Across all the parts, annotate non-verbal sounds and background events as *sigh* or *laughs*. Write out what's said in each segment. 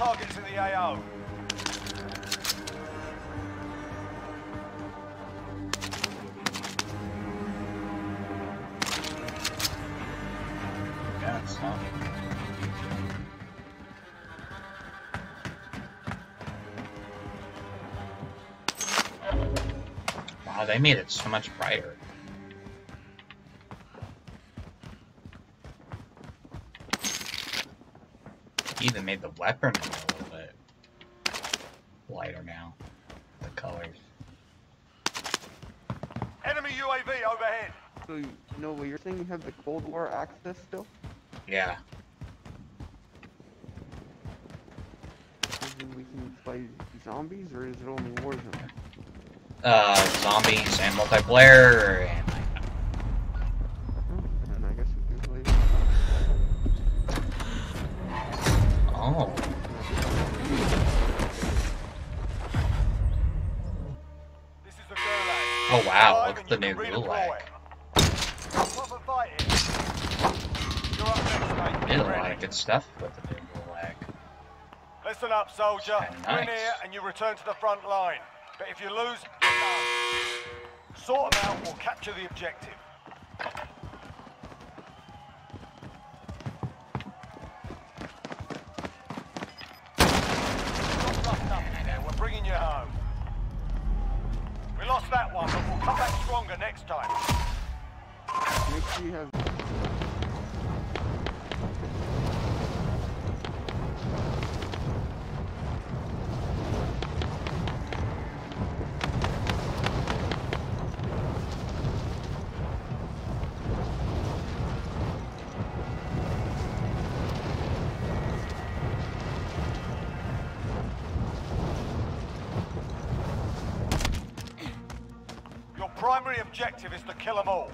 targets in the AO. Wow, they made it so much brighter. Even made the weapon a little bit lighter now. The colors. Enemy UAV overhead. So, you know what you're saying? You have the Cold War access still? Yeah. As we can fight zombies, or is it only Warzone? Uh, zombies and multiplayer Oh, wow, look at the new Gulag. redeploy. Proper fighting. You're up next, mate. did a lot of good stuff with the new Gulag. Listen up, soldier. Kinda Win here and you return to the front line. But if you lose, you're done. Sort them out or capture the objective. Stronger next time. Primary objective is to kill them all.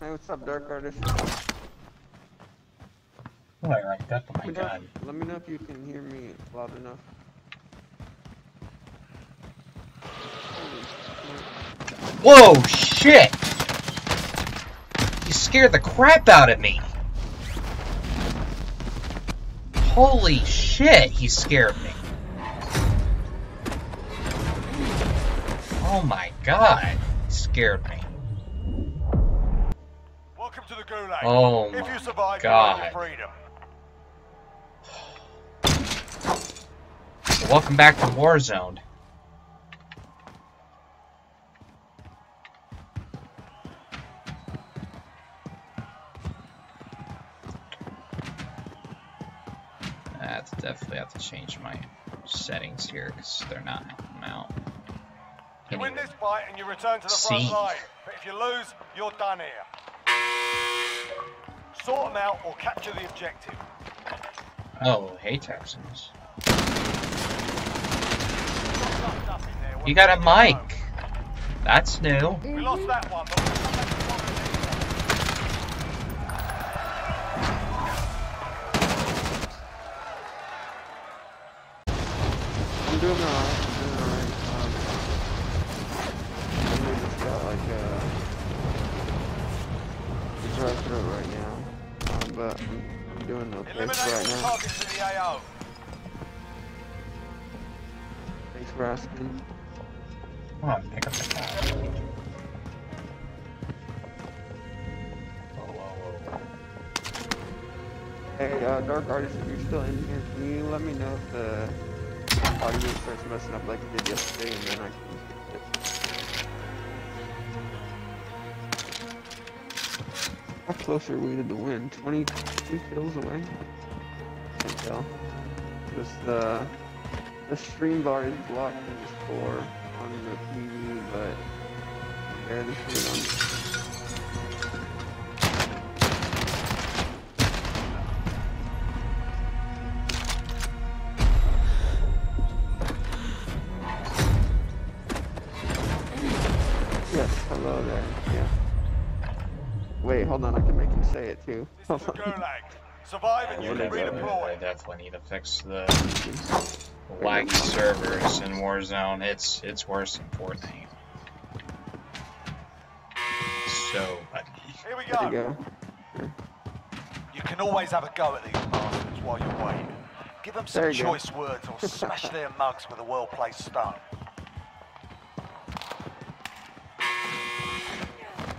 Hey, what's up, Dark Artist? Oh, I. Oh my Let me know- Let me know if you can hear me loud enough. Whoa, shit! You scared the crap out of me! Holy shit, he scared me. Oh my god, he scared me. Welcome to the Gulag. Oh if you my survive, you your God. freedom. Welcome back to Warzone. I definitely have to change my settings here because they're not helping out. You win this fight and you return to the See. front line. But if you lose, you're done here. Sort them out or capture the objective. Oh, hey Texans. Stuff up in there. We're You got a mic. That's new. We lost that one, but we'll come back stronger next time. I'm doing alright. I'm doing alright. Targets in the AO. Thanks for asking. Come on, pick up the phone. Whoa, whoa, whoa. Hey, uh, Dark Artist, if you're still in here, can you let me know if the audio starts messing up like it did yesterday, and then I can. How close are we to the win? 22 kills away? Can't tell. Just the the stream bar is blocked in the score on the TV, but barely see it on. Yes, hello there. Yeah. Wait, hold on. I can make him say it too. This is the Gulag. Survive and you can is that? I definitely need to fix the laggy servers in Warzone. It's it's worse than Fortnite. So. Here we go. go. You can always have a go at these bastards while you wait. Give them some There you go. choice words or smash their *laughs* mugs with a well-placed stone.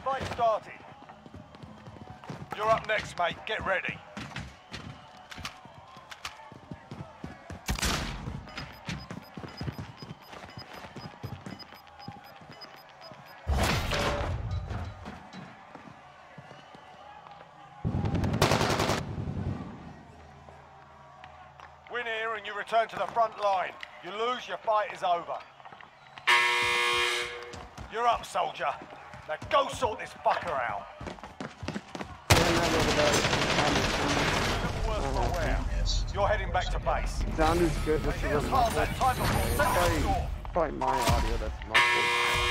Fight started. You're up next, mate. Get ready. Win here and you return to the front line. You lose, your fight is over. You're up, soldier. Now go sort this fucker out. Worse for wear. Missed. You're heading back to base. Sound is good. This is a half that time before set Probably, my audio that's muffled.